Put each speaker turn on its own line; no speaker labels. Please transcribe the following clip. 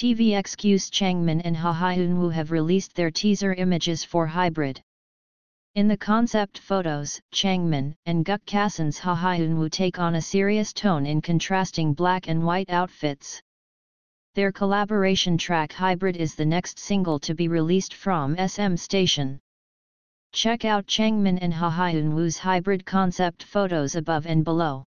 TVXQ's Changmin and Ha Hyun Woo have released their teaser images for Hybrid. In the concept photos, Changmin and Guckkasten's Ha take on a serious tone in contrasting black and white outfits. Their collaboration track Hybrid is the next single to be released from SM Station. Check out Changmin and Ha Hyun Woo's hybrid concept photos above and below.